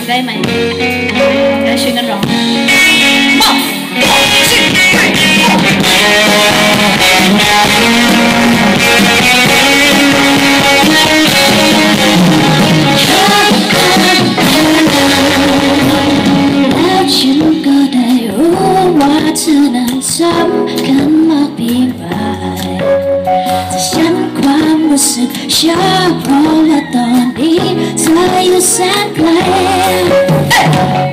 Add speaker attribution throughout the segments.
Speaker 1: 你在买？来学那种。Chuyện cơ thể ủ quá chưa nàng sớm cắn mắt bị một sự chắc inside your my plan.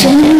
Speaker 1: change.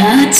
Speaker 1: Yeah.